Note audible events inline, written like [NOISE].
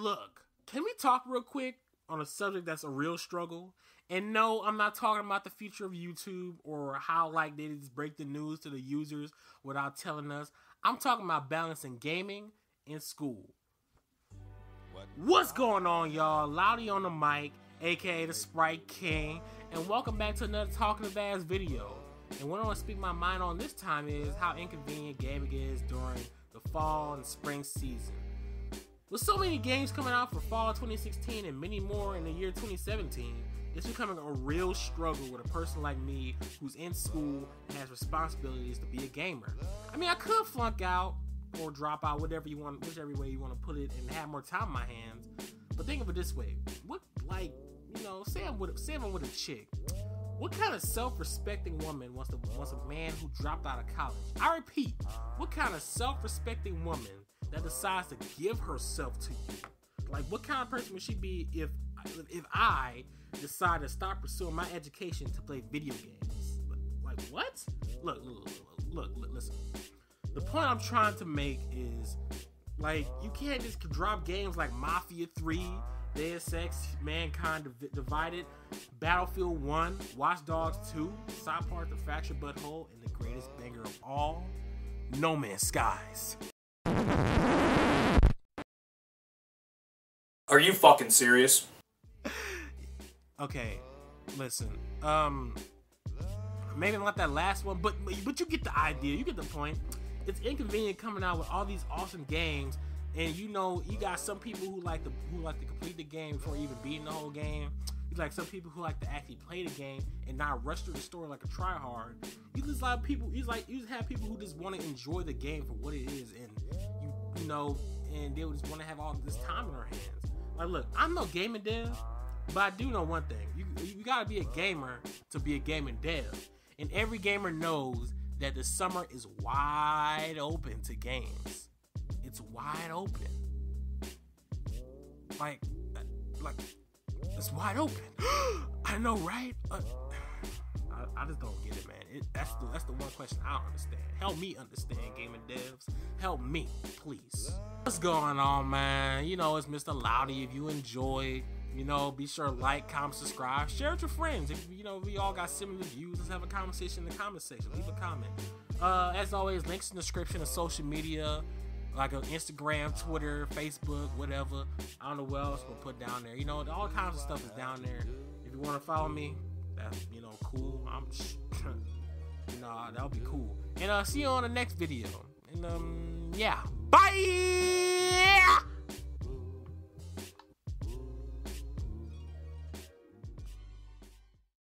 Look, can we talk real quick on a subject that's a real struggle? And no, I'm not talking about the future of YouTube or how like they just break the news to the users without telling us. I'm talking about balancing gaming and school. What? What's going on, y'all? Loudy on the mic, aka the Sprite King, and welcome back to another Talking of Ass video. And what I want to speak my mind on this time is how inconvenient gaming is during the fall and spring season. With so many games coming out for fall 2016 and many more in the year 2017, it's becoming a real struggle with a person like me who's in school and has responsibilities to be a gamer. I mean, I could flunk out or drop out, whatever you want, whichever way you want to put it, and have more time in my hands. But think of it this way: what, like, you know, say I'm with, say I'm with a chick. What kind of self-respecting woman wants to wants a man who dropped out of college? I repeat, what kind of self-respecting woman that decides to give herself to you? Like, what kind of person would she be if if I decide to stop pursuing my education to play video games. Like what? Look, look, look, listen. The point I'm trying to make is like you can't just drop games like Mafia 3, Deus Ex, Mankind Divided, Battlefield 1, Watch Dogs 2, South Park The Fractured But Whole, and the greatest banger of all, No Man's Skies. Are you fucking serious? okay, listen. Um, maybe not that last one, but but you get the idea. You get the point. It's inconvenient coming out with all these awesome games, and you know you got some people who like to who like to complete the game before even beating the whole game. You like some people who like to actually play the game and not rush through the story like a tryhard. You just like people. You like you just have people who just want to enjoy the game for what it is, and you you know, and they just want to have all this time in their hands. Like, look, I'm no gaming dev, but I do know one thing: you you gotta be a gamer to be a gaming dev, and every gamer knows that the summer is wide open to games. It's wide open. Like, like it's wide open. [GASPS] I know, right? Uh, I, just don't get it, man. It, that's the that's the one question I don't understand. Help me understand, gaming devs. Help me, please. What's going on, man? You know, it's Mr. Loudy. If you enjoy you know, be sure to like, comment, subscribe, share with your friends. If you know we all got similar views, let's have a conversation in the comment section. Leave a comment. Uh, as always, links in the description of social media, like on Instagram, Twitter, Facebook, whatever. I don't know what else we'll put down there. You know, all kinds of stuff is down there. If you want to follow me, that's you know cool. I'm, [LAUGHS] you know, that'll be cool. And uh, see you on the next video. And um, yeah, bye.